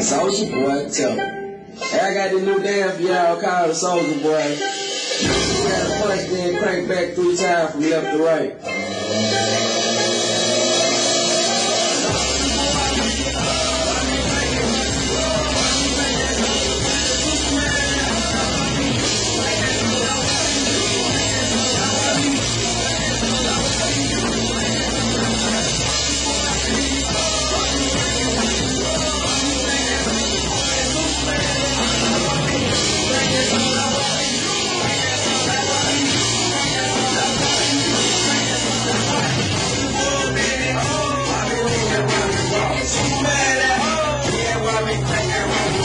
Soulja boy, tell me. Hey, I got this new dance for y'all called the Soulja Boy. You gotta punch then crank back three times from left to right.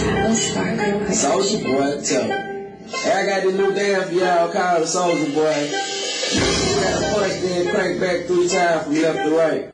Soulja boy, tell me. Hey, I got this new dance for y'all called Soulja Boy. You gotta punch then crank back three times from left to right.